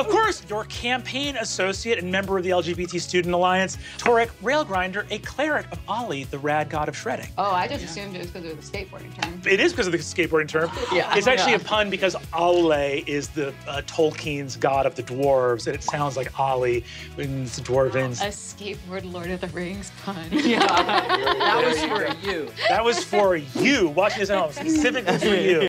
Of course, your campaign associate and member of the LGBT Student Alliance, Torek Railgrinder, a cleric of Ollie, the rad god of shredding. Oh, I just assumed it was because of the skateboarding term. It is because of the skateboarding term. Yeah. It's actually Yeah. a pun because Aule is the uh, Tolkien's god of the dwarves, and it sounds like Ollie in the dwarvens. A skateboard Lord of the Rings pun. Yeah, That was for you. That was for you, watching this at home, specifically for you.